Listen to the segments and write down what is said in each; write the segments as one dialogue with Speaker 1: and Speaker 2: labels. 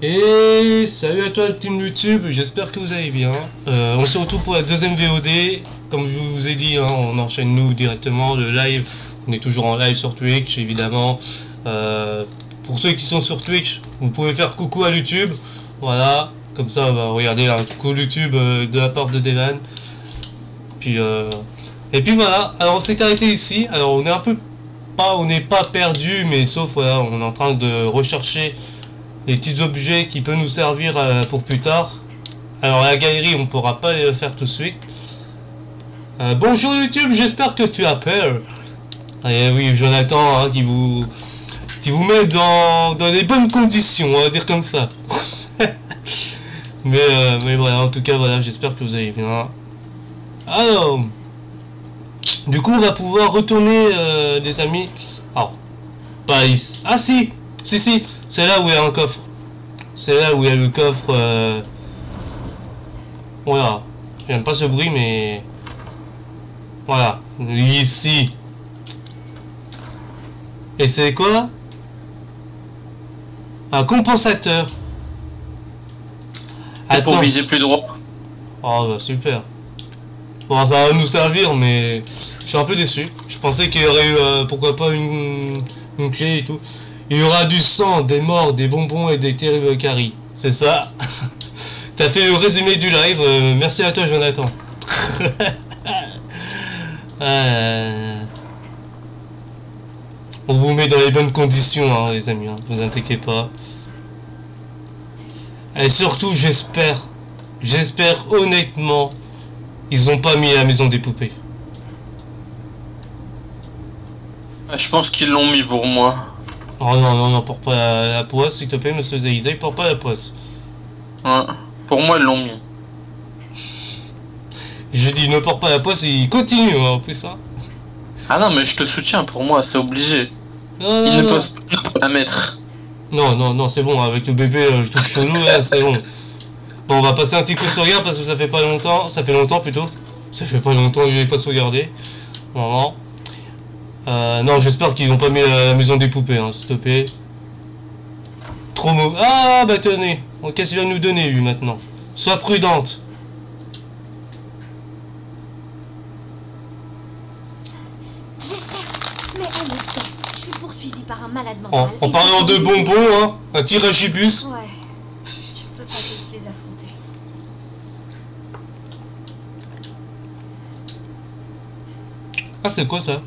Speaker 1: Et salut à toi le team YouTube, j'espère que vous allez bien. Euh, on se retrouve pour la deuxième VOD. Comme je vous ai dit, hein, on enchaîne nous directement le live. On est toujours en live sur Twitch évidemment. Euh, pour ceux qui sont sur Twitch, vous pouvez faire coucou à YouTube. Voilà, comme ça on va regarder un coucou YouTube euh, de la part de Devan. Puis et puis voilà, alors on s'est arrêté ici. Alors on est un peu pas, on n'est pas perdu, mais sauf voilà, on est en train de rechercher les petits objets qui peuvent nous servir euh, pour plus tard. Alors la galerie, on pourra pas les faire tout de suite. Euh, bonjour YouTube, j'espère que tu as peur. Et oui, Jonathan, hein, qui vous qui vous met dans, dans les bonnes conditions, on va dire comme ça. mais, euh, mais voilà, en tout cas, voilà, j'espère que vous allez bien. Alors, du coup, on va pouvoir retourner, des amis. Alors, pas ici. Ah si, si, si. C'est là où il y a un coffre. C'est là où il y a le coffre. Euh... Voilà. J'aime pas ce bruit, mais... Voilà. Ici. Et c'est quoi? Un compensateur.
Speaker 2: Attends. pour viser plus droit.
Speaker 1: Oh bah super. Bon ça va nous servir mais je suis un peu déçu. Je pensais qu'il y aurait eu euh, pourquoi pas une, une clé et tout. Il y aura du sang, des morts, des bonbons et des terribles caries. C'est ça. T'as fait le résumé du live. Euh, merci à toi, Jonathan. Euh, on vous met dans les bonnes conditions, hein, les amis. Hein, vous inquiétez pas. Et surtout, j'espère, j'espère honnêtement, ils ont pas mis la maison des poupées.
Speaker 2: Je pense qu'ils l'ont mis pour moi.
Speaker 1: Oh non, non, non, porte pas la, poisse, s'il te plaît, monsieur Zaïza, porte pas la poisse.
Speaker 2: Ouais, pour moi, ils l'ont mis.
Speaker 1: Je dis ne porte pas la poisse, il continue hein, en plus, ça. Hein.
Speaker 2: Ah non, mais je te soutiens, pour moi, c'est obligé. Non, ils ne peuvent pas la mettre.
Speaker 1: Non, non, non, c'est bon, avec le bébé, euh, je touche chelou, là, c'est bon. Bon, on va passer un petit coup de sauvegarde parce que ça fait pas longtemps, ça fait longtemps plutôt. Ça fait pas longtemps que je l'ai pas sauvegardé. Vraiment. Euh, non, j'espère qu'ils n'ont pas mis la maison des poupées, hein, s'il te plaît. Trop mauvais. Ah, bah tenez. Qu'est-ce qu'il va nous donner, lui, maintenant? Sois prudente.
Speaker 3: mais Je suis poursuivi par un malade mental.
Speaker 1: En, parlant de bonbons, hein, un tiragibus.
Speaker 3: Ouais. Je peux pas tous les affronter.
Speaker 1: Ah, c'est quoi ça?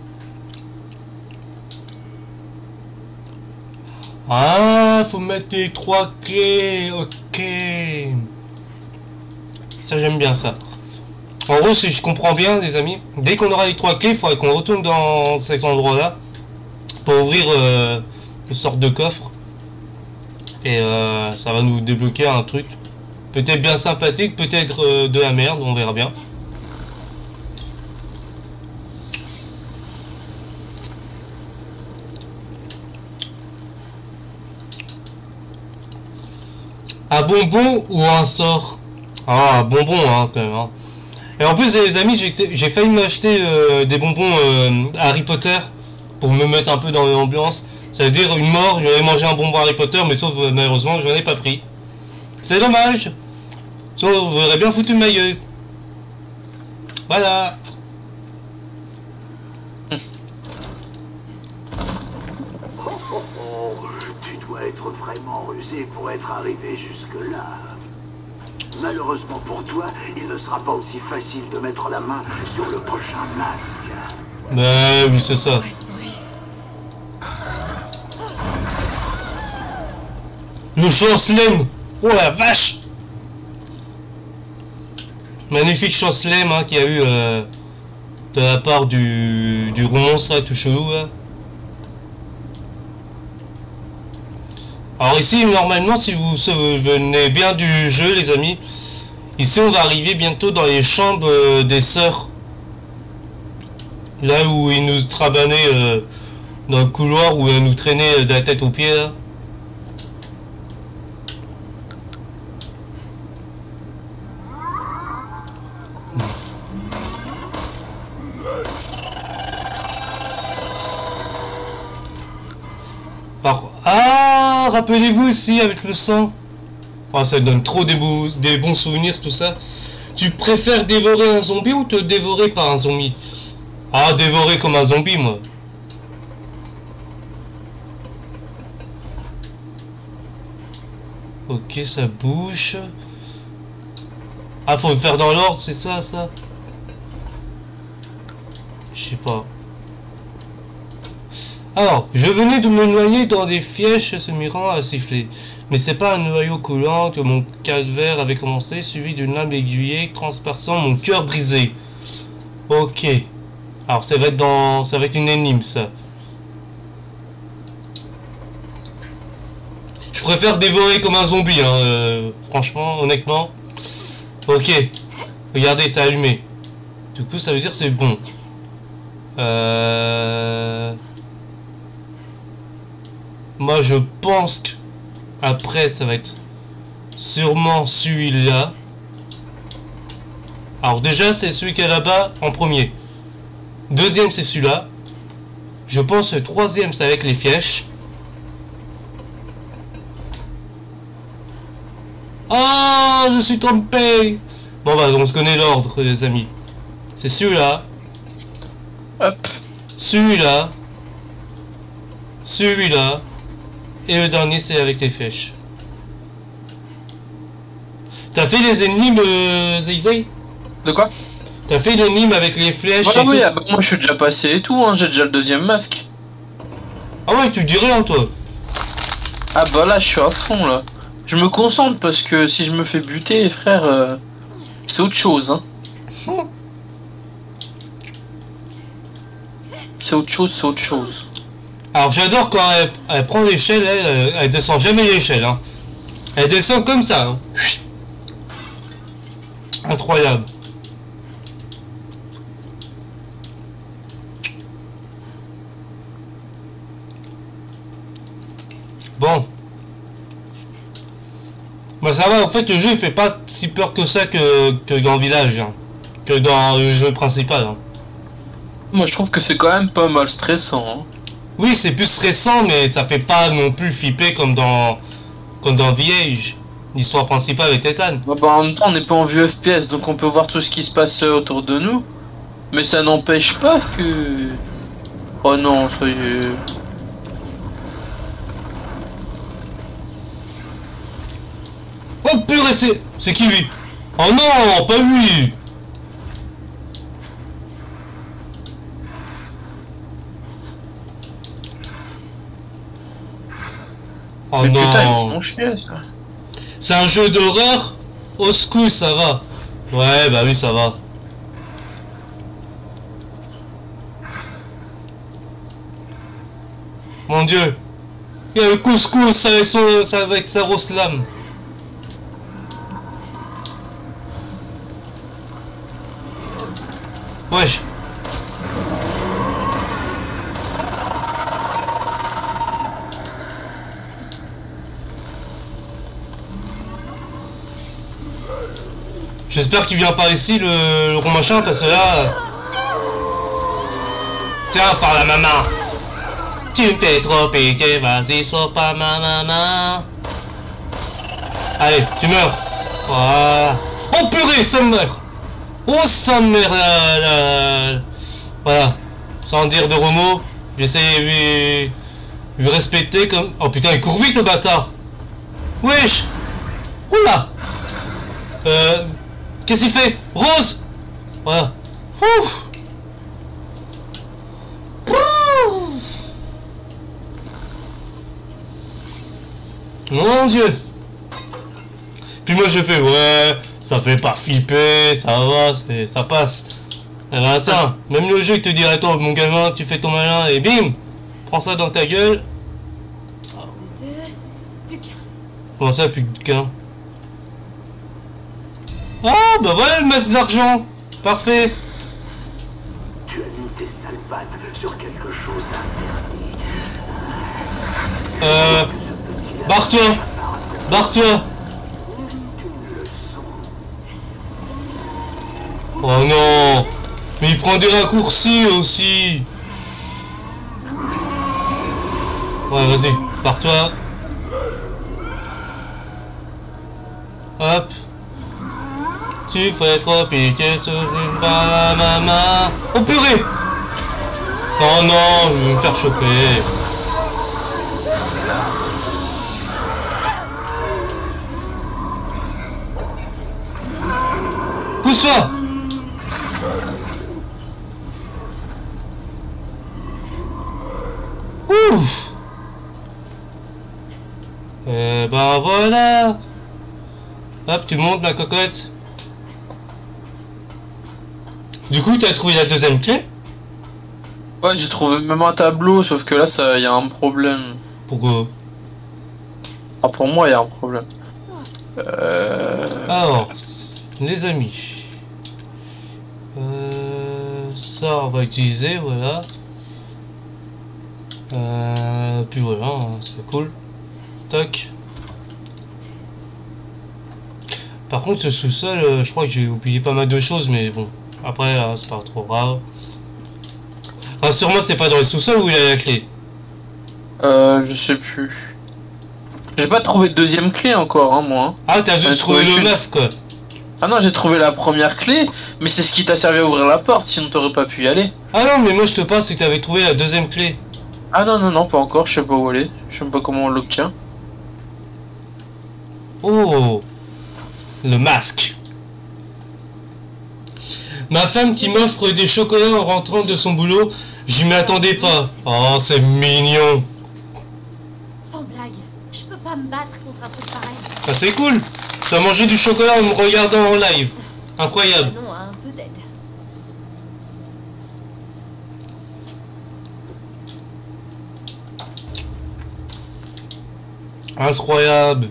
Speaker 1: Ah, faut mettre les trois clés. Ok. Ça, j'aime bien ça. En gros, si je comprends bien, les amis, dès qu'on aura les trois clés, il faudrait qu'on retourne dans cet endroit-là pour ouvrir euh, une sorte de coffre. Et euh, ça va nous débloquer un truc. Peut-être bien sympathique, peut-être euh, de la merde, on verra bien. Un bonbon ou un sort? Ah, bonbon, hein, quand même. Hein. Et en plus, les amis, j'ai failli m'acheter euh, des bonbons euh, Harry Potter pour me mettre un peu dans l'ambiance. Ça veut dire une mort, j'aurais mangé un bonbon Harry Potter, mais sauf euh, malheureusement, je n'en ai pas pris. C'est dommage. Sauf, vous aurez bien foutu ma gueule. Voilà.
Speaker 4: être vraiment rusé pour être arrivé jusque-là. Malheureusement pour toi, il ne sera pas aussi facile de mettre la main sur le prochain masque.
Speaker 1: Mais oui, c'est ça. Le chancelem Oh la vache Magnifique chancelem hein, qu'il y a eu euh, de la part du, du monstre tout chelou. Alors ici, normalement, si vous venez bien du jeu, les amis, ici on va arriver bientôt dans les chambres euh, des sœurs. Là où ils nous trabanaient euh, dans le couloir, où ils nous traînaient de la tête aux pieds. Là. Par... Ah rappelez-vous aussi avec le sang? Oh, ça donne trop des, des bons souvenirs, tout ça. Tu préfères dévorer un zombie ou te dévorer par un zombie? Ah, dévorer comme un zombie, moi. Ok, ça bouge. Ah, faut le faire dans l'ordre, c'est ça, ça? Je sais pas. Alors, je venais de me noyer dans des fièches se mirant à siffler. Mais c'est pas un noyau coulant que mon calvaire avait commencé, suivi d'une lame aiguillée transperçant mon cœur brisé. Ok. Alors ça va être dans. ça va être une énigme ça. Je préfère dévorer comme un zombie, hein, euh, franchement, honnêtement. Ok. Regardez, ça a allumé. Du coup, ça veut dire c'est bon. Euh... Moi, je pense que après, ça va être sûrement celui-là. Alors déjà, c'est celui qui est là-bas en premier. Deuxième, c'est celui-là. Je pense le troisième, c'est avec les fièches. Ah, je suis trompé Bon bah, on se connaît l'ordre, les amis. C'est celui-là.
Speaker 2: Hop.
Speaker 1: Celui-là. Celui-là. Et le dernier, c'est avec les flèches. T'as fait les énigmes, euh,
Speaker 2: De quoi?
Speaker 1: T'as fait l'énigme avec les flèches
Speaker 2: et oui, ah bah, moi je suis déjà passé et tout, hein, j'ai déjà le deuxième masque.
Speaker 1: Ah ouais, tu dis rien toi
Speaker 2: Ah bah là, je suis à fond là. Je me concentre parce que si je me fais buter, frère, euh, c'est autre chose. Hein. C'est autre chose, c'est autre chose.
Speaker 1: Alors j'adore quand elle, prend l'échelle, elle, elle, descend jamais l'échelle. Hein. Elle descend comme ça. Hein. Incroyable. Bon. Bah ça va, en fait le jeu il fait pas si peur que ça que, dans le village. Hein. Que dans le jeu principal.
Speaker 2: Moi je trouve que c'est quand même pas mal stressant.
Speaker 1: Oui, c'est plus stressant, mais ça fait pas non plus flipper comme dans, comme dans The l'histoire principale avec Ethan.
Speaker 2: Bah, bah, en même temps, on n'est pas en vue FPS, donc on peut voir tout ce qui se passe autour de nous. Mais ça n'empêche pas que... Oh non, ça y est...
Speaker 1: Oh purée, c'est... C'est qui lui? Oh non, pas lui Oh non C'est un jeu d'horreur Au secours, ça va. Ouais, bah oui, ça va. Mon dieu. Il y a le couscous avec, son, avec sa grosse lame. Wesh. J'espère qu'il vient par ici, le, rond machin, parce que là... Tiens, par la maman. Tu me fais trop piquer, vas-y, sors par ma maman. Allez, tu meurs. Voilà. Oh purée, ça meurt Oh, ça meurt là, Voilà. Sans dire de remous, j'essaie de lui... lui respecter comme... Oh putain, il court vite, le bâtard. Wesh. Oula. Euh... Qu'est-ce qu'il fait? Rose! Voilà. Ouh! Mon dieu! Puis moi je fais ouais, ça fait pas flipper, ça va, ça passe. Eh ben attends, même le jeu il te dirait toi mon gamin tu fais ton malin et bim! Prends ça dans ta gueule. Comment ça plus qu'un? Ah, bah voilà le masque d'argent. Parfait.
Speaker 4: Tu.
Speaker 1: Euh... Barre-toi. Barre-toi. Oh non. Mais il prend des raccourcis aussi. Ouais, vas-y, barre-toi. Hop. Tu ferais trop pitié sous une balle à ma main. Oh purée Oh non, je vais me faire choper. Pousse-toi Ouf Eh ben voilà Hop, tu montes ma cocotte. Du coup, t'as trouvé la deuxième clé
Speaker 2: Ouais, j'ai trouvé même un tableau, sauf que là, ça, y a un problème.
Speaker 1: Pourquoi
Speaker 2: Ah, pour moi, il y a un problème. Euh...
Speaker 1: Alors, les amis. Euh, ça, on va utiliser, voilà. Euh, puis voilà, hein, c'est cool. Tac. Par contre, ce sous-sol, euh, je crois que j'ai oublié pas mal de choses, mais bon. Après, euh, c'est pas trop grave. Rassure-moi, c'est pas dans le sous-sol où il a la clé.
Speaker 2: Euh, je sais plus. J'ai pas trouvé de deuxième clé encore, hein, moi.
Speaker 1: Ah, t'as juste trouvé le
Speaker 2: que-
Speaker 1: masque, quoi.
Speaker 2: Ah non, j'ai trouvé la première clé, mais c'est ce qui t'a servi à ouvrir la porte, sinon t'aurais pas pu y aller.
Speaker 1: Ah non, mais moi je te parle si t'avais trouvé la deuxième clé.
Speaker 2: Ah non, non, non, pas encore, je sais pas où elle est. Je sais même pas comment on l'obtient.
Speaker 1: Oh Le masque Ma femme qui m'offre des chocolats en rentrant de son boulot, j'y m'attendais pas. Oh, c'est mignon
Speaker 3: Sans blague, je peux pas me battre contre un truc pareil.
Speaker 1: Ah, c'est cool Tu as mangé du chocolat en me regardant en live. Incroyable
Speaker 3: Non, un peu d'aide.
Speaker 1: Incroyable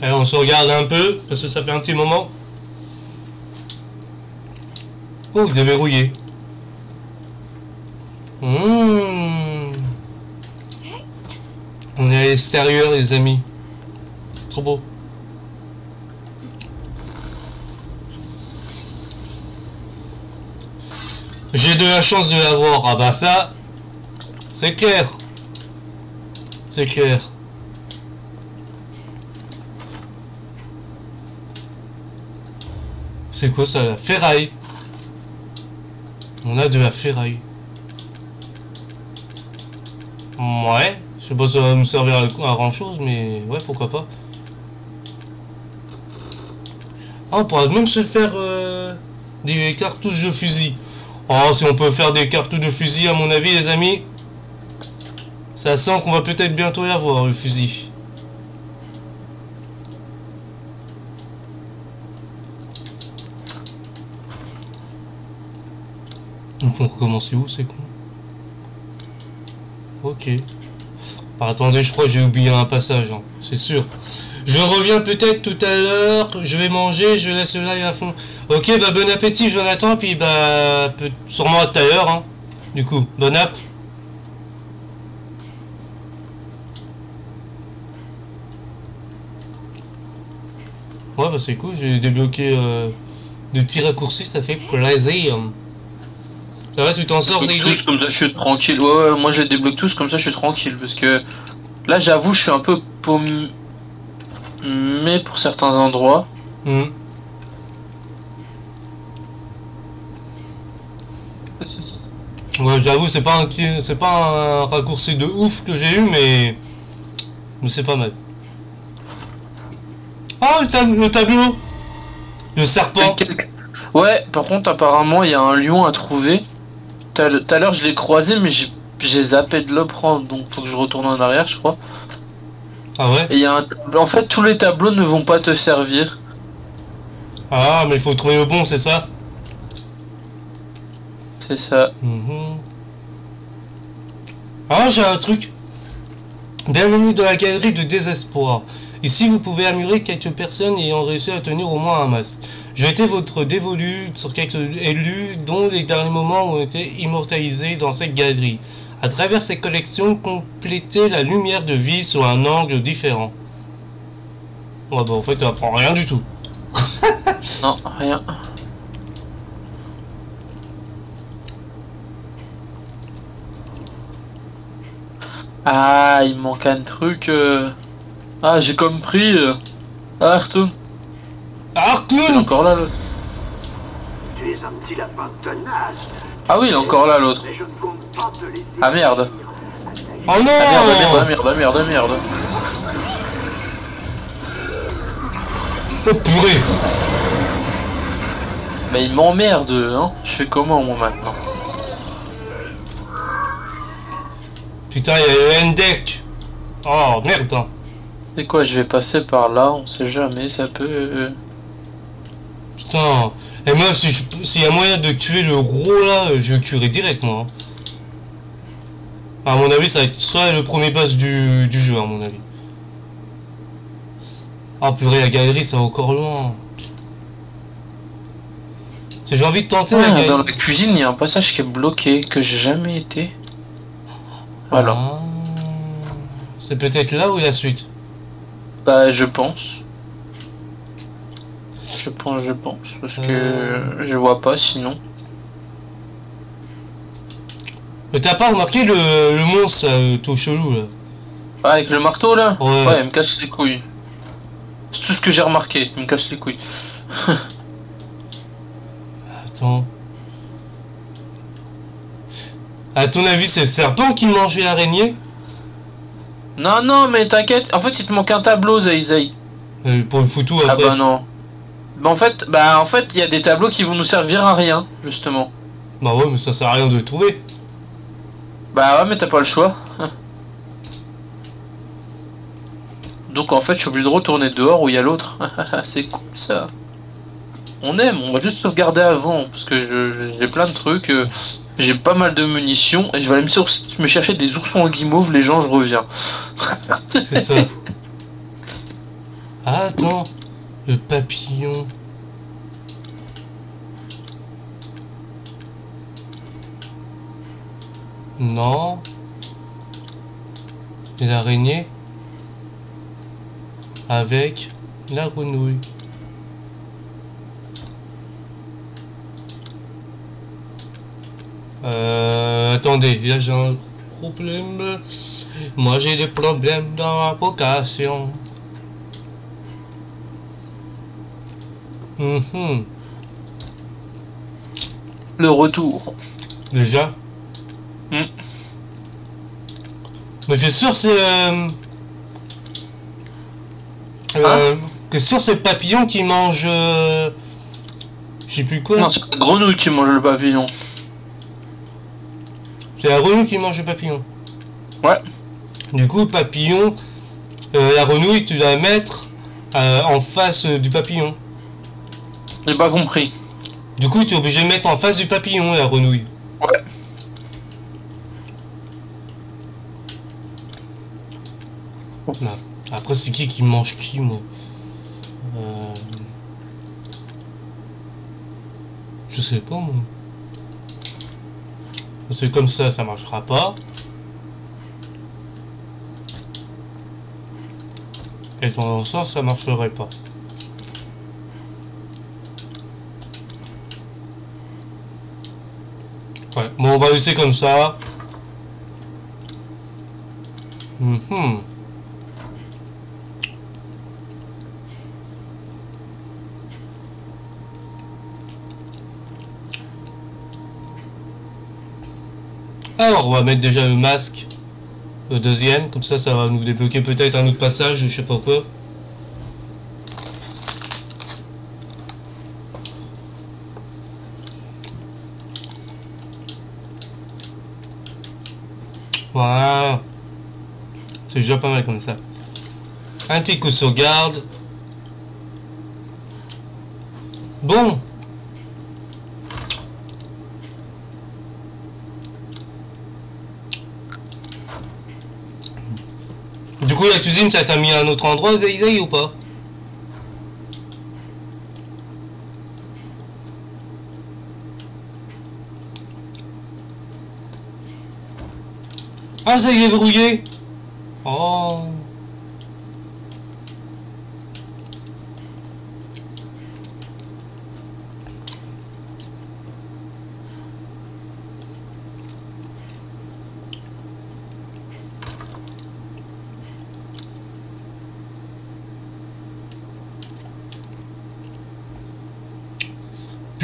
Speaker 1: Allez, on se regarde un peu, parce que ça fait un petit moment. Oh, déverrouillé. Mmh. On est à l'extérieur, les amis. C'est trop beau. J'ai de la chance de l'avoir. Ah bah ça, c'est clair. C'est clair. C'est quoi ça La ferraille. On a de la ferraille. Ouais. Je sais pas si ça va me servir à, à grand chose, mais ouais, pourquoi pas. Ah, on pourra même se faire euh, des cartouches de fusil. Oh, si on peut faire des cartouches de fusil, à mon avis, les amis, ça sent qu'on va peut-être bientôt y avoir, le fusil. Il faut recommencer où, c'est con Ok. Bah, attendez, je crois que j'ai oublié un passage, hein, c'est sûr. Je reviens peut-être tout à l'heure, je vais manger, je laisse le live à fond. Ok, bah bon appétit Jonathan, puis bah peut- sûrement à tout à l'heure, hein. Du coup, bon app. Ouais, bah c'est cool, j'ai débloqué euh, des petits raccourcis, ça fait plaisir. Tu t'en sors, c'est
Speaker 2: tous comme ça, je suis tranquille. Ouais, ouais, moi je les débloque tous comme ça, je suis tranquille. Parce que là, j'avoue, je suis un peu paumé pour certains endroits.
Speaker 1: Hmm. Ouais, j'avoue, c'est pas un c'est pas un raccourci de ouf que j'ai eu, mais mais c'est pas mal. Ah, le, tab- le tableau, le serpent.
Speaker 2: Ouais, par contre, apparemment, il y a un lion à trouver. Tout à l'heure, je l'ai croisé, mais j'ai j'ai zappé de le prendre, donc faut que je retourne en arrière, je crois.
Speaker 1: Ah ouais?
Speaker 2: Et il y a un tableau- En fait, tous les tableaux ne vont pas te servir.
Speaker 1: Ah, mais il faut trouver le bon, c'est ça?
Speaker 2: C'est ça.
Speaker 1: Mhm. Ah, j'ai un truc. Bienvenue dans la galerie de désespoir. Ici, vous pouvez améliorer quelques personnes ayant réussi à tenir au moins un masque. Jetez votre dévolu sur quelques élus dont les derniers moments ont été immortalisés dans cette galerie. À travers ces collections, complétez la lumière de vie sur un angle différent. Ouais, bah en fait, tu apprends rien du tout.
Speaker 2: Non, rien. Ah, il manque un truc. euh. Ah, j'ai compris. euh. Ah. Il est
Speaker 1: Arthur
Speaker 2: encore là, l'autre.
Speaker 4: Tu es un petit lapin tenace.
Speaker 2: Ah oui, il est encore là, l'autre. Ah merde.
Speaker 1: Oh non
Speaker 2: Ah merde, ah merde, ah merde, ah merde.
Speaker 1: Oh purée
Speaker 2: Mais il m'emmerde, hein. Je fais comment, moi, maintenant?
Speaker 1: Putain, il y a le deck Oh merde hein.
Speaker 2: C'est quoi, je vais passer par là, on sait jamais, ça peut...
Speaker 1: Putain Et moi, si s'il y a moyen de tuer le gros là, je le tuerai direct moi. hein. À mon avis, ça va être soit le premier boss du, du jeu, à mon avis. Ah purée, la galerie, ça va encore loin. C'est j'ai envie de tenter la
Speaker 2: Ah,
Speaker 1: galerie.
Speaker 2: dans la cuisine, il y a un passage qui est bloqué, que j'ai jamais été. Voilà.
Speaker 1: Ah. C'est peut-être là où est la suite?
Speaker 2: Bah, je pense. Je pense, je pense. Parce que
Speaker 1: Euh.
Speaker 2: je vois pas sinon.
Speaker 1: Mais t'as pas remarqué le, le monstre euh, tout chelou là
Speaker 2: Ah, avec le marteau là
Speaker 1: Ouais.
Speaker 2: Ouais, il me casse les couilles. C'est tout ce que j'ai remarqué, il me casse les couilles.
Speaker 1: Attends. À ton avis, c'est le serpent qui mangeait l'araignée?
Speaker 2: Non, non, mais t'inquiète. En fait, il te manque un tableau, Zaïzaï.
Speaker 1: Euh, Pour le foutou
Speaker 2: Ah
Speaker 1: après.
Speaker 2: bah non. Bah en fait, bah en fait, il y a des tableaux qui vont nous servir à rien, justement.
Speaker 1: Bah ouais, mais ça sert à rien de le trouver.
Speaker 2: Bah ouais, mais t'as pas le choix. Donc en fait, je suis obligé de retourner dehors où il y a l'autre. C'est cool ça. On aime, on va juste sauvegarder avant parce que j'ai plein de trucs. euh, J'ai pas mal de munitions et je vais aller me, me chercher des oursons en guimauve, les gens, je reviens.
Speaker 1: C'est ça. Ah, attends. Le papillon. Non. Et l'araignée. Avec la grenouille. Euh, attendez, là j'ai un problème. Moi j'ai des problèmes dans la vocation. Mhm.
Speaker 2: Le retour.
Speaker 1: Déjà
Speaker 2: Hmm.
Speaker 1: Mais c'est sûr c'est... Euh... euh, c'est sûr c'est le papillon qui mange... Euh... Je sais plus quoi.
Speaker 2: Non, c'est la grenouille qui mange le papillon.
Speaker 1: C'est la grenouille qui mange le papillon.
Speaker 2: Ouais.
Speaker 1: Du coup, papillon, euh, la grenouille, tu dois la mettre euh, en face euh, du papillon.
Speaker 2: J'ai pas compris.
Speaker 1: Du coup, tu es obligé de mettre en face du papillon, la grenouille.
Speaker 2: Ouais.
Speaker 1: Là. Après, c'est qui qui mange qui, moi Euh, Je sais pas, moi. C'est comme ça, ça marchera pas. Et dans le sens, ça marcherait pas. Ouais, bon, on va comme ça. Mhm. Alors, on va mettre déjà le masque. Le deuxième, comme ça, ça va nous débloquer peut-être un autre passage, je sais pas quoi. Voilà. C'est déjà pas mal comme ça. Un petit coup de sauvegarde. Bon. Du coup, la cuisine, ça t'a mis à un autre endroit, Zaïzaï, ou pas? Ah, ça y est verrouillé Oh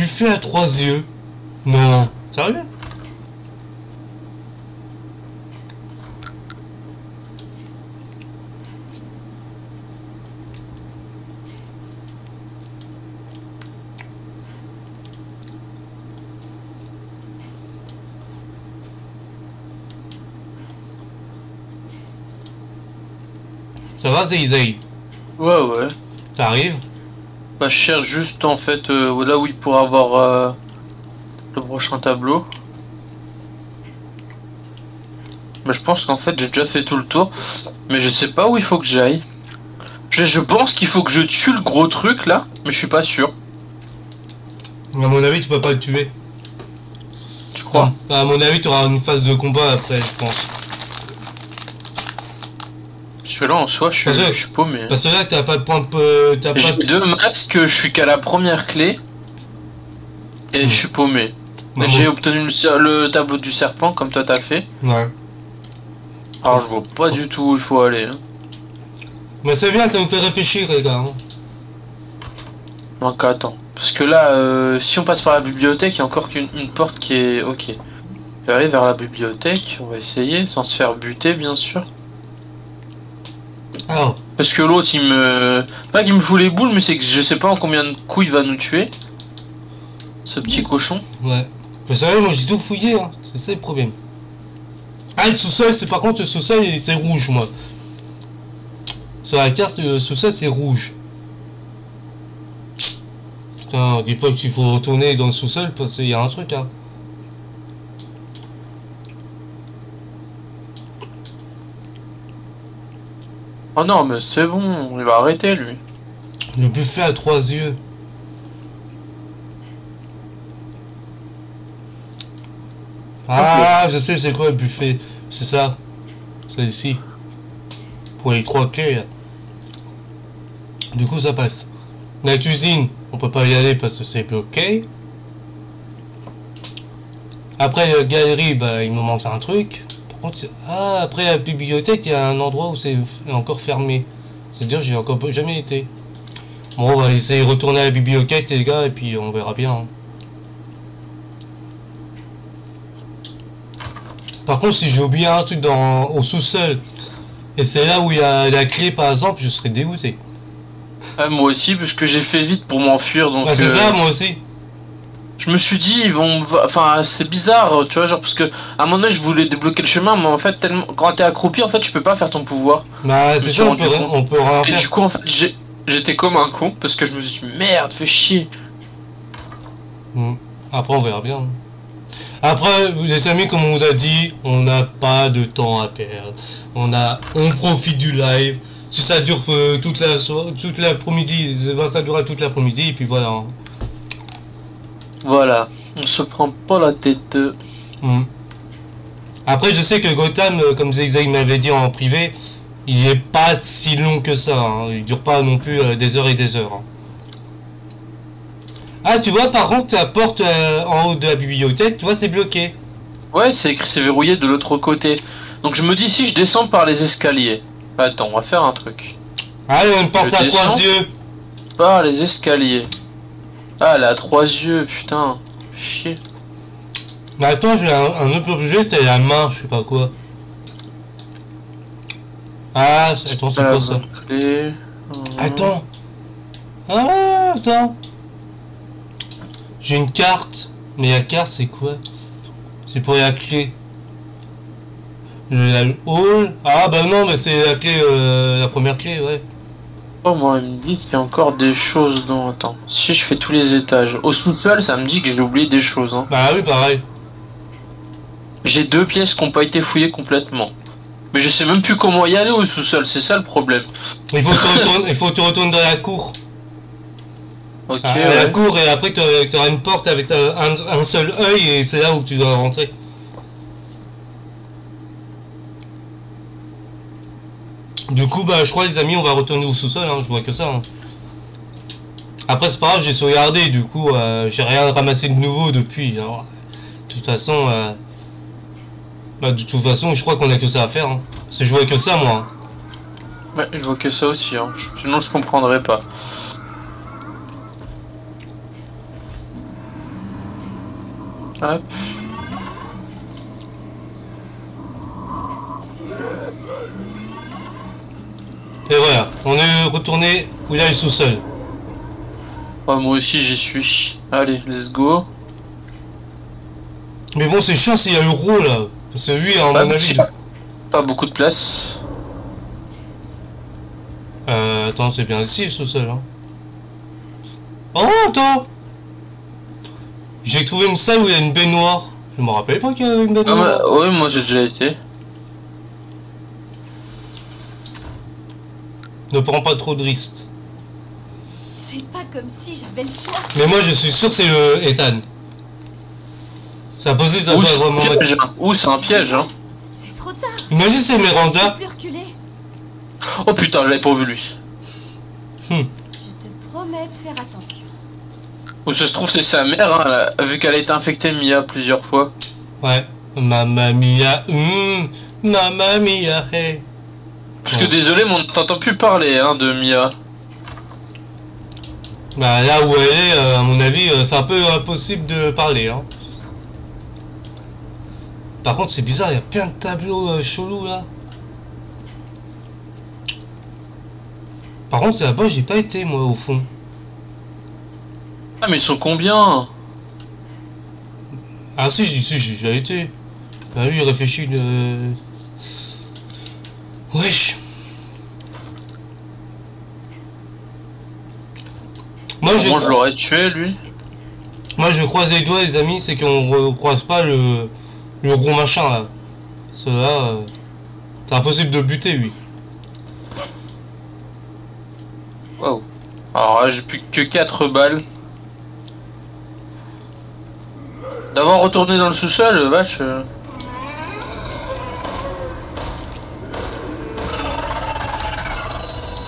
Speaker 1: buffet à trois yeux. Non. Sérieux? Ça va, Zay
Speaker 2: Ouais, ouais.
Speaker 1: T'arrives?
Speaker 2: Bah, je cherche juste en fait euh, là où il pourra avoir euh, le prochain tableau. Mais je pense qu'en fait j'ai déjà fait tout le tour. Mais je sais pas où il faut que j'aille. Je, je pense qu'il faut que je tue le gros truc là, mais je suis pas sûr.
Speaker 1: À mon avis, tu peux pas le tuer.
Speaker 2: Tu crois?
Speaker 1: Ah, À mon avis, tu auras une phase de combat après, je pense.
Speaker 2: Parce que là en soi je suis,
Speaker 1: Parce que-
Speaker 2: je suis paumé.
Speaker 1: Parce que là, t'as pas de point de.
Speaker 2: J'ai deux masques, je suis qu'à la première clé. Et je suis paumé. J'ai obtenu le, le tableau du serpent comme toi t'as fait.
Speaker 1: Ouais.
Speaker 2: Alors je vois pas du tout où il faut aller. hein.
Speaker 1: Mais c'est bien, ça nous fait réfléchir, les gars. hein.
Speaker 2: Donc attends. Parce que là, euh, si on passe par la bibliothèque, il y a encore qu'une une porte qui est... Ok. Je vais aller vers la bibliothèque, on va essayer, sans se faire buter bien sûr.
Speaker 1: Alors,
Speaker 2: Parce que l'autre il me... Pas qu'il me fout les boules, mais c'est que je sais pas en combien de coups il va nous tuer. Ce petit cochon.
Speaker 1: ouais. Mais c'est vrai, moi j'ai tout fouillé, hein. c'est ça le problème. Ah, le sous-sol, c'est par contre, le sous-sol, c'est rouge, moi. Sur la carte, le sous-sol, c'est rouge. Putain, dis pas qu'il faut retourner dans le sous-sol parce qu'il y a un truc, hein.
Speaker 2: Oh non, mais c'est bon, il va arrêter lui.
Speaker 1: Le buffet à trois yeux. Ah, je sais c'est quoi le buffet. C'est ça. C'est ici. Pour les trois clés. là. Du coup, ça passe. La cuisine, on peut pas y aller parce que c'est bloqué. Après, la galerie, bah, il me manque un truc. Contre, ah, après la bibliothèque, il y a un endroit où c'est encore fermé. C'est-à-dire, j'ai encore jamais été. Bon, on va essayer de retourner à la bibliothèque, les gars, et puis on verra bien. hein. Par contre, si j'ai oublié un truc dans, au sous-sol, et c'est là où il y a la clé, par exemple, je serais dégoûté.
Speaker 2: Ah, moi aussi, parce que j'ai fait vite pour m'enfuir, donc...
Speaker 1: Ouais, c'est
Speaker 2: euh,
Speaker 1: ça, moi aussi.
Speaker 2: Je me suis dit, ils vont. Enfin, c'est bizarre, tu vois, genre, parce que à un moment donné, je voulais débloquer le chemin, mais en fait, tellement... quand t'es accroupi, en fait, tu peux pas faire ton pouvoir.
Speaker 1: Bah, c'est ça, on peut, on peut
Speaker 2: Et
Speaker 1: faire.
Speaker 2: du coup, en fait, j'étais comme un con, parce que je me suis dit, merde, fais chier.
Speaker 1: Hmm. Après, on verra bien. Après, les amis, comme on vous a dit, on n'a pas de temps à perdre. On a, on profite du live. Si ça dure euh, toute la soirée, toute l'après-midi, ça durera toute l'après-midi, et puis voilà. hein.
Speaker 2: Voilà, on se prend pas la tête.
Speaker 1: Hmm. Après, je sais que Gotham, euh, comme Zigzag m'avait dit en privé, il est pas si long que ça. hein. Il dure pas non plus euh, des heures et des heures. hein. Ah, tu vois, par contre, la porte euh, en haut de la bibliothèque, tu vois, c'est bloqué.
Speaker 2: Ouais, c'est écrit, c'est verrouillé de l'autre côté. Donc je me dis, si je descends par les escaliers. Attends, on va faire un truc.
Speaker 1: Ah, il y a une porte
Speaker 2: Je
Speaker 1: à trois yeux.
Speaker 2: Par les escaliers. Ah, elle a trois yeux, putain. Chier.
Speaker 1: Mais attends, j'ai un, un autre objet, c'était la main, je sais pas quoi. Ah, c'est- attends, c'est quoi ça
Speaker 2: clé.
Speaker 1: Attends Ah, attends J'ai une carte, mais la carte c'est quoi? C'est pour la clé. Le hall Ah bah non, mais c'est la clé, euh, la première clé, ouais.
Speaker 2: Oh, moi, il me dit qu'il y a encore des choses dans. Attends, si je fais tous les étages. Au sous-sol, ça me dit que j'ai oublié des choses. Hein.
Speaker 1: Bah oui, pareil.
Speaker 2: J'ai deux pièces qui n'ont pas été fouillées complètement. Mais je sais même plus comment y aller au sous-sol, c'est ça le problème.
Speaker 1: Il faut que tu retournes, il faut que tu retournes dans la cour.
Speaker 2: Ok,
Speaker 1: Ah, la
Speaker 2: ouais.
Speaker 1: cour et après tu auras une porte avec euh, un, un seul œil et c'est là où tu dois rentrer. Du coup, bah, je crois, les amis, on va retourner au sous-sol. Hein, je vois que ça. hein. Après, c'est pas grave, j'ai sauvegardé. Du coup, euh, j'ai rien ramassé de nouveau depuis. alors, de toute façon, euh, bah, de toute façon, je crois qu'on a que ça à faire. Hein. C'est jouer que ça, moi. hein.
Speaker 2: Je vois que ça aussi. Je- sinon je comprendrais pas. Hop.
Speaker 1: Et voilà, est retourné où il a le sous-sol.
Speaker 2: Oh, moi aussi j'y suis. Allez, let's go.
Speaker 1: Mais bon, c'est chiant s'il y a le gros là. Parce que lui,
Speaker 2: Bah,
Speaker 1: mon avis.
Speaker 2: a Pas beaucoup de place.
Speaker 1: Euh, attends, c'est bien ici le sous-sol. Hein. Oh, attends J'ai trouvé une salle où il y a une baignoire. Je me rappelle pas qu'il y avait une
Speaker 2: Ah,
Speaker 1: baignoire.
Speaker 2: bah, ouais, moi j'ai déjà été.
Speaker 1: Ne prends pas trop de risques.
Speaker 3: C'est pas comme si j'avais le choix.
Speaker 1: Mais moi, je suis sûr que c'est le Ethan. Impossible que ça
Speaker 2: Ou
Speaker 1: soit
Speaker 2: c'est un
Speaker 1: vraiment.
Speaker 2: piège, hein. Ou c'est un piège, hein.
Speaker 3: C'est trop tard.
Speaker 1: Imagine c'est Miranda.
Speaker 2: Oh putain, je l'avais pas vu lui.
Speaker 3: Je te promets de faire attention.
Speaker 2: Où ça se trouve, c'est sa mère, hein, vu qu'elle a été infectée Mia plusieurs fois.
Speaker 1: Ouais. Mamma mia. hum, mamma mia. Hey.
Speaker 2: Parce que désolé, mais on t'entend plus parler hein, de Mia.
Speaker 1: Bah là où elle est, euh, à mon avis, euh, c'est un peu impossible de parler. Hein. Par contre, c'est bizarre, il y a plein de tableaux euh, chelous là. Par contre, là-bas, j'ai pas été moi au fond.
Speaker 2: Ah, mais ils sont combien?
Speaker 1: Ah si, j'ai déjà été. Bah lui, il réfléchit de... Wesh. Moi, je...
Speaker 2: Moi, je l'aurais tué, lui.
Speaker 1: Moi je croise les doigts les amis, c'est qu'on ne croise pas le, le gros machin là. Cela, euh, c'est impossible de buter lui.
Speaker 2: Wow. Alors là, j'ai plus que 4 balles. D'avoir retourné dans le sous-sol, vache.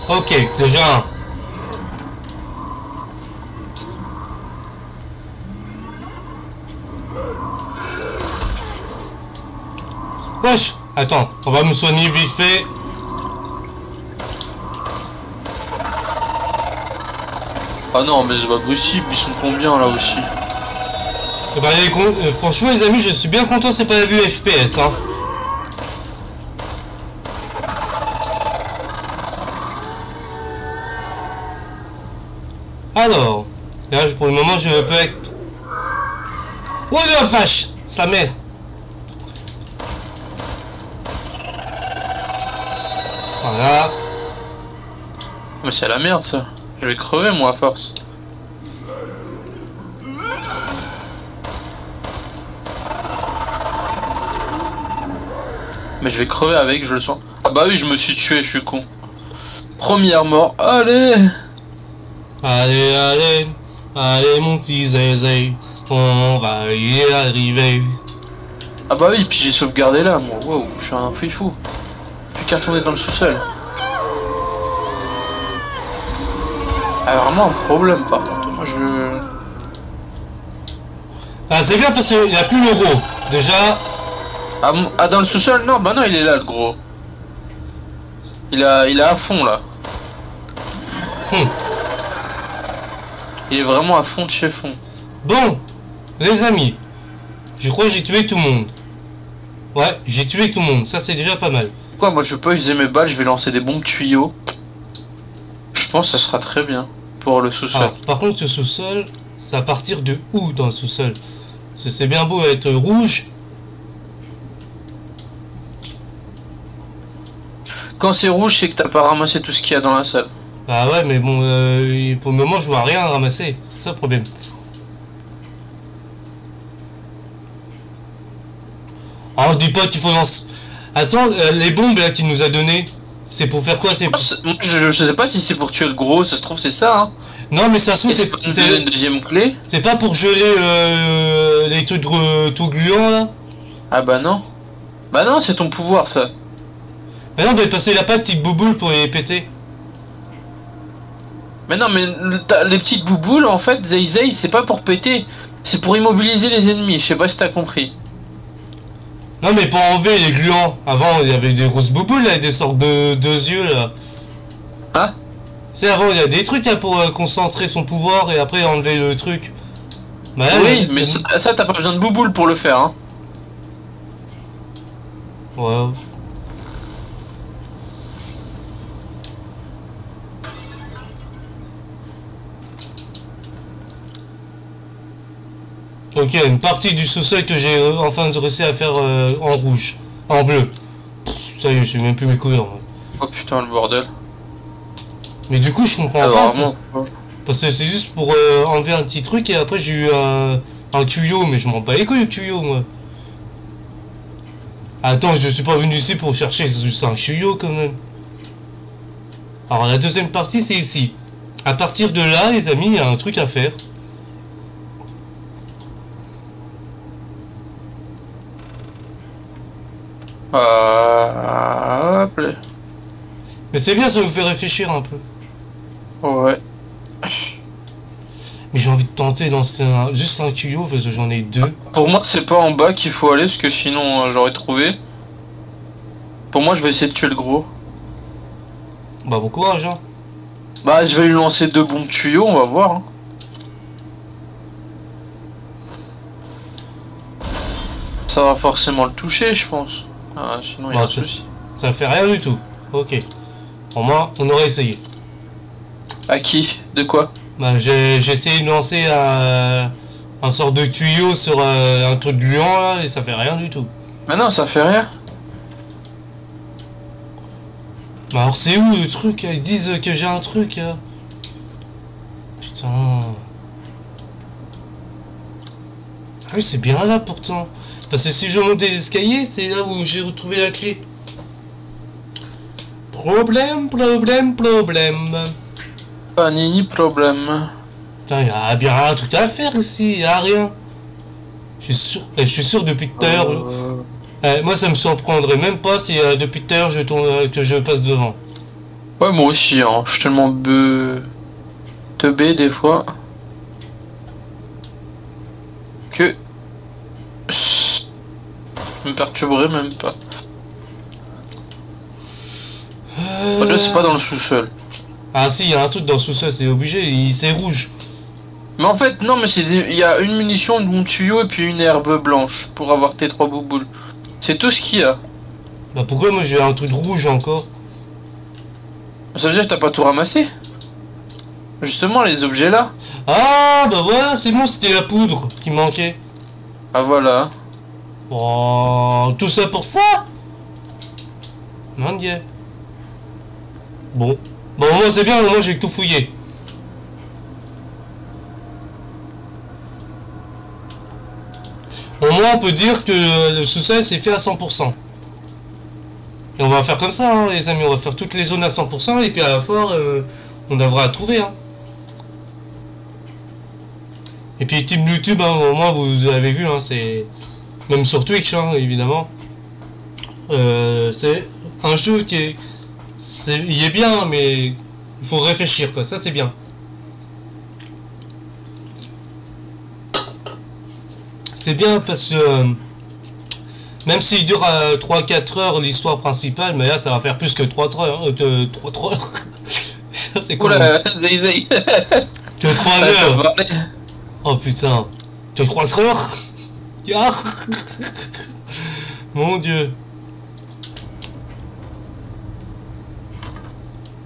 Speaker 1: Ok, déjà un. Wesh Attends, on va me soigner vite fait.
Speaker 2: Ah non, mais c'est pas possible, ils sont combien là aussi?
Speaker 1: Les euh, franchement les amis, je suis bien content c'est pas la vue FPS hein. Alors, là pour le moment je peux être... Oh la vache Sa mère Voilà.
Speaker 2: Mais c'est la merde ça. Je vais crever moi à force. Mais je vais crever avec, je le sens. Ah bah oui, je me suis tué, je suis con. Première mort, allez
Speaker 1: Allez, allez, allez mon petit zézé, on va y arriver.
Speaker 2: Ah bah oui, puis j'ai sauvegardé là, moi. Wow, je suis un fifou. Plus qu'à retourner dans le sous-sol. Ah, vraiment un problème par contre. Moi je.
Speaker 1: Ah c'est bien parce qu'il n'y a plus le gros. Déjà,
Speaker 2: Ah, ah, dans le sous-sol Non, bah non, il est là le gros. Il a, il est à fond là.
Speaker 1: Hum.
Speaker 2: Il est vraiment à fond de chez fond.
Speaker 1: Bon, les amis, je crois que j'ai tué tout le monde. Ouais, j'ai tué tout le monde, ça c'est déjà pas mal.
Speaker 2: Quoi, moi je vais pas user mes balles, je vais lancer des bombes tuyaux. Je pense que ça sera très bien pour le sous-sol.
Speaker 1: Par contre, ce sous-sol, c'est à partir de où dans le sous-sol? C'est bien beau être rouge.
Speaker 2: Quand c'est rouge, c'est que t'as pas ramassé tout ce qu'il y a dans la salle.
Speaker 1: Ah ouais, mais bon, euh, pour le moment, je vois rien à ramasser. C'est ça le problème. Oh, dis pas qu'il faut lancer. Attends, euh, les bombes là qu'il nous a donné, c'est pour faire quoi C'est
Speaker 2: je, je sais pas si c'est pour tuer le gros, ça se trouve c'est ça. Hein.
Speaker 1: Non, mais ça se trouve,
Speaker 2: c'est pour une deuxième clé.
Speaker 1: c'est pas pour geler euh, les trucs euh, tout gluants là
Speaker 2: Ah bah non. Bah non, c'est ton pouvoir ça.
Speaker 1: Mais non, mais parce qu'il a pas de petite bouboule pour les péter.
Speaker 2: Mais non, mais les petites bouboules, en fait, Zay Zay, c'est pas pour péter. C'est pour immobiliser les ennemis, je sais pas si t'as compris.
Speaker 1: Non, mais pour enlever les gluants. Avant, il y avait des grosses bouboules là, des sortes de deux yeux là.
Speaker 2: Hein?
Speaker 1: C'est avant, il y a des trucs là pour euh, concentrer son pouvoir et après enlever le truc. Bah,
Speaker 2: oui, mais ça, t'as pas besoin de bouboule pour le faire. Hein.
Speaker 1: Ouais. Ok, une partie du sous-sol que j'ai euh, enfin réussi à faire euh, en rouge, en bleu. Ça y est, j'ai même plus mes couleurs. moi.
Speaker 2: Oh putain, le bordel.
Speaker 1: Mais du coup, je comprends
Speaker 2: Ah,
Speaker 1: pas.
Speaker 2: vraiment.
Speaker 1: Parce que c'est juste pour euh, enlever un petit truc et après j'ai eu un, un tuyau, mais je m'en bats les couilles le tuyau moi. Attends, je suis pas venu ici pour chercher, c'est juste un tuyau quand même. Alors la deuxième partie c'est ici. À partir de là, les amis, il y a un truc à faire.
Speaker 2: Hop là.
Speaker 1: Mais c'est bien, ça vous fait réfléchir un peu.
Speaker 2: Ouais.
Speaker 1: Mais j'ai envie de tenter dans un, juste un tuyau parce que j'en ai deux.
Speaker 2: Pour moi, c'est pas en bas qu'il faut aller, parce que sinon euh, j'aurais trouvé. Pour moi, je vais essayer de tuer le gros.
Speaker 1: Bah bon courage hein.
Speaker 2: Bah, je vais lui lancer deux bombes tuyaux, on va voir. hein. Ça va forcément le toucher, je pense. Ah, sinon, il y a un souci.
Speaker 1: Ça fait rien du tout. Ok. Au moins, on aurait essayé.
Speaker 2: À qui? De quoi?
Speaker 1: Bah, j'ai j'ai essayé de lancer un, un sort de tuyau sur euh, un truc gluant là et ça fait rien du tout.
Speaker 2: Mais non, ça fait rien.
Speaker 1: Bah alors c'est où le truc? Ils disent que j'ai un truc. hein. Putain. Ah oui c'est bien là pourtant. Parce que si je monte des escaliers, c'est là où j'ai retrouvé la clé. Problème, problème, problème.
Speaker 2: Pas ni, ni problème.
Speaker 1: Putain, il y a bien un truc à faire ici, il y a rien. Je suis sûr, eh, je suis sûr depuis tout à l'heure.
Speaker 2: Euh,
Speaker 1: Eh, moi, ça me surprendrait même pas si euh, depuis tout à l'heure je tourne, euh, que je passe devant.
Speaker 2: Ouais, moi aussi, hein. je suis tellement be... teubé des fois. Que. Me perturberai même pas.
Speaker 1: Euh,
Speaker 2: Là, c'est pas dans le sous-sol.
Speaker 1: Ah si, il y a un truc dans le sous-sol, c'est obligé, il- c'est rouge.
Speaker 2: Mais en fait, non, mais c'est il y a une munition, une bombe tuyau et puis une herbe blanche pour avoir tes trois bouboules. C'est tout ce qu'il y a.
Speaker 1: Bah pourquoi moi j'ai un truc rouge encore?
Speaker 2: Ça veut dire que t'as pas tout ramassé Justement, les objets là.
Speaker 1: Ah bah voilà, c'est bon, c'était la poudre qui manquait.
Speaker 2: Ah voilà.
Speaker 1: Oh, tout ça pour ça? Mon dieu. Bon. Bon, moi c'est bien, moi j'ai tout fouillé. Au moins on peut dire que le sous-sol c'est fait à 100%. Et on va faire comme ça, hein, les amis, on va faire toutes les zones à 100% et puis à la fois euh, on devra trouver. Hein. Et puis Team YouTube, hein, au moins vous avez vu, c'est même sur Twitch hein, évidemment. Euh, c'est un jeu qui est, c'est, il est bien, mais il faut réfléchir quoi. Ça c'est bien. C'est bien parce que euh, même s'il dure 3-4 heures l'histoire principale, mais là ça va faire plus que 3 heures. euh, que 3, 3 heures. Ça, c'est quoi
Speaker 2: Oula.
Speaker 1: Que 3
Speaker 2: Ah, ça
Speaker 1: heures. Oh putain. Que 3 heures Mon dieu.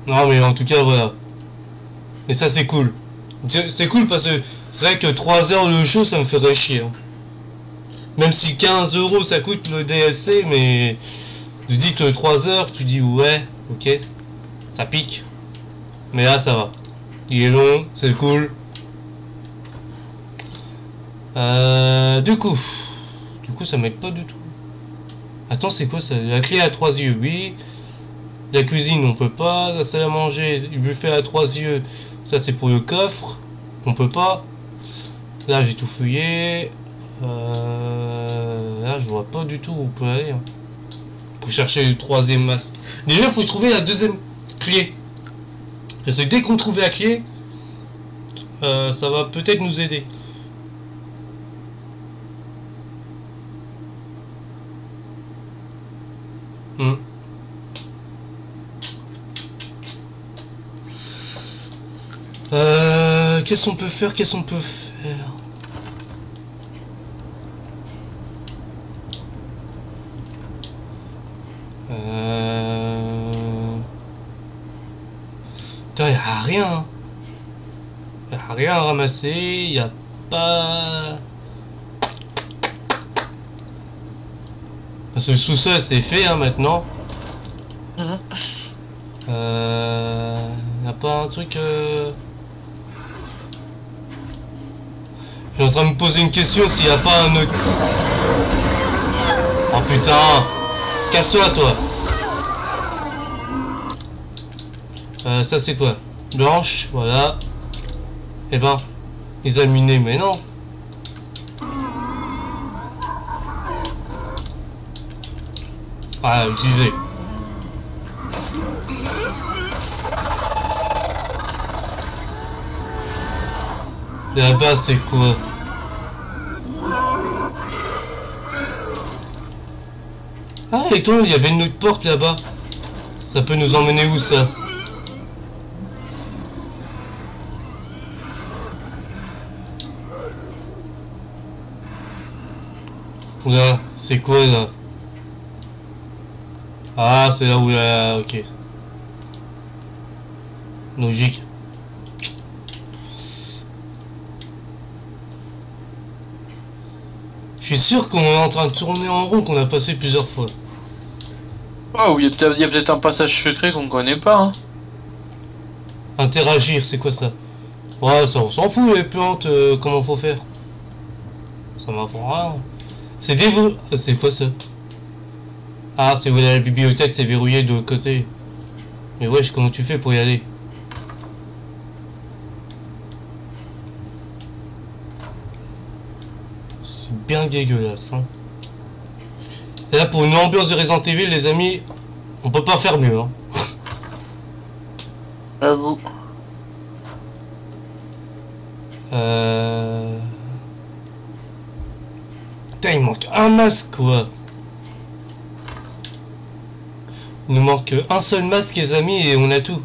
Speaker 1: Non mais en tout cas voilà. Et ça c'est cool. C'est cool parce que c'est vrai que 3 heures le jeu ça me ferait chier. hein. Même si 15 euros ça coûte le DSC mais tu dis que 3 heures tu dis ouais ok ça pique. Mais là ça va. Il est long, c'est cool. Euh, du coup, du coup ça m'aide pas du tout. Attends, c'est quoi ça? La clé à trois yeux, oui. La cuisine, on peut pas. La salle à manger, le buffet à trois yeux, ça c'est pour le coffre. On peut pas. Là, j'ai tout fouillé. Euh, là, je vois pas du tout où on peut aller. hein. Pour chercher le troisième masque. Déjà, il faut trouver la deuxième clé. Parce que dès qu'on trouve la clé, euh, ça va peut-être nous aider. Mm. Euh, qu'est-ce qu'on peut faire Qu'est-ce qu'on peut faire euh... Putain, y'a rien. Y'a rien à ramasser, y'a pas... Parce que le sous-sol c'est fait hein, maintenant.
Speaker 2: Mhm.
Speaker 1: Euh... Y a pas un truc... Euh... Je suis en train de me poser une question s'il y a pas un. Oh putain Casse-toi toi Euh, ça c'est quoi? Blanche, voilà. Eh ben, examiner, mais non. Ah, utiliser. Là-bas, c'est quoi? Ah, et toi, il y avait une autre porte là-bas. Ça peut nous emmener où ça? Là, c'est quoi là? Ah, c'est là où là, ok. Logique. Je suis sûr qu'on est en train de tourner en rond, qu'on a passé plusieurs fois.
Speaker 2: Ah, ou il y a peut-être un passage secret qu'on connaît pas. Hein.
Speaker 1: Interagir, c'est quoi ça? Ouais, ça on s'en fout les plantes, euh, comment faut faire? Ça m'apprend rien. C'est déverrouillé. C'est quoi ça? Ah, c'est où la bibliothèque, c'est verrouillé de l'autre côté. Mais wesh, comment tu fais pour y aller? C'est bien dégueulasse, hein. Et là, pour une ambiance de Resident Evil, les amis, on peut pas faire mieux, hein.
Speaker 2: J'avoue.
Speaker 1: Euh... Putain, il manque un masque, quoi. Il nous manque un seul masque, les amis, et on a tout.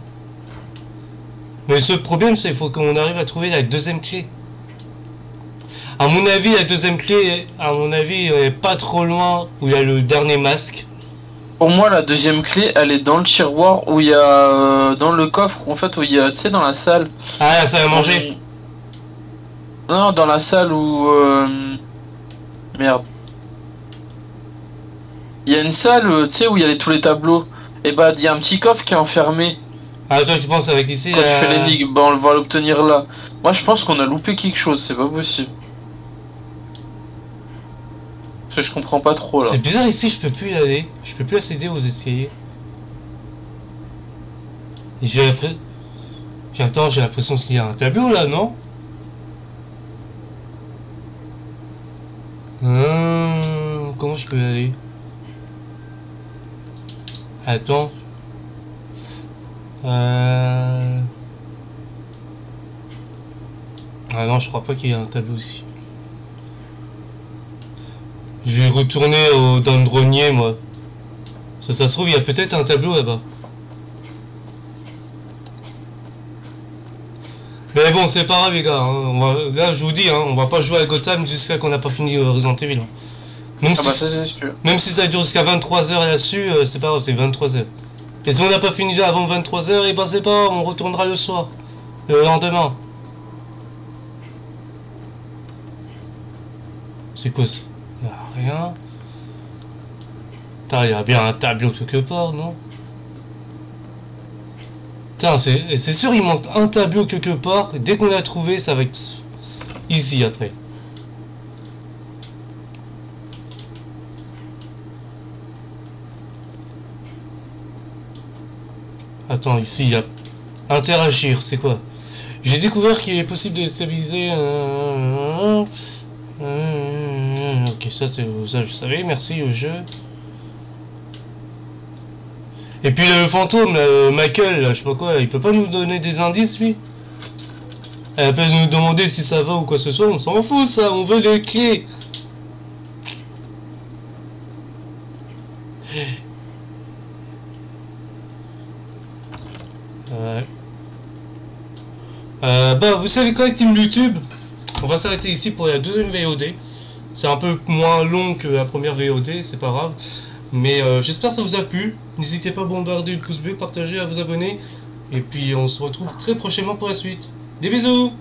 Speaker 1: Mais ce problème, c'est qu'il faut qu'on arrive à trouver la deuxième clé. À mon avis, la deuxième clé, à mon avis, elle est pas trop loin où il y a le dernier masque.
Speaker 2: Pour moi, la deuxième clé, elle est dans le tiroir où il y a. euh, dans le coffre, en fait, où il y a. Tu sais, dans la salle.
Speaker 1: Ah, ça va manger.
Speaker 2: Non, dans la salle où. euh, Merde. Il y a une salle, euh, tu sais, où il y a les- tous les tableaux. Et bah, il y a un petit coffre qui est enfermé.
Speaker 1: Ah, toi, tu penses avec ici
Speaker 2: Quand tu fais
Speaker 1: euh,
Speaker 2: l'énigme, bah, on va l'obtenir là. Moi, je pense qu'on a loupé quelque chose, c'est pas possible. Parce que je comprends pas trop là.
Speaker 1: C'est bizarre ici, je peux plus y aller. Je peux plus accéder aux. Et j'ai l'impression... J'attends, j'ai l'impression qu'il y a un tableau là, non? Hum, Comment je peux y aller? Attends. Euh... Ah non, je crois pas qu'il y ait un tableau ici. Je vais retourner au grenier, moi. Ça, se trouve, il y a peut-être un tableau là-bas. Mais bon, c'est pas grave, les gars. hein. Là, je vous dis, hein, on va pas jouer à Gotham jusqu'à qu'on n'a pas fini euh, Resident Evil. hein. Même,
Speaker 2: Ah bah,
Speaker 1: si, même si ça dure jusqu'à 23h là-dessus, euh, c'est pas grave, c'est 23h. Et si on n'a pas fini avant 23h, et ben c'est pas, on retournera le soir. Le lendemain. C'est quoi ça? A rien. Putain, y a bien un tableau quelque part, non? Putain, c'est sûr, il manque un tableau quelque part. Dès qu'on l'a trouvé, ça va être easy après. Attends, ici, il y a interagir, c'est quoi? J'ai découvert qu'il est possible de stabiliser... Ok, ça, c'est ça je savais, merci au jeu. Et puis le fantôme, euh, Michael, là, je sais pas quoi, il peut pas nous donner des indices, lui? Elle peut nous demander si ça va ou quoi que ce soit, on s'en fout, ça, on veut les clés Ouais. Euh, bah, vous savez quoi, Team YouTube On va s'arrêter ici pour la deuxième VOD. C'est un peu moins long que la première VOD, c'est pas grave. Mais euh, j'espère que ça vous a plu. N'hésitez pas à bombarder le pouce bleu, partager, à vous abonner. Et puis on se retrouve très prochainement pour la suite. Des bisous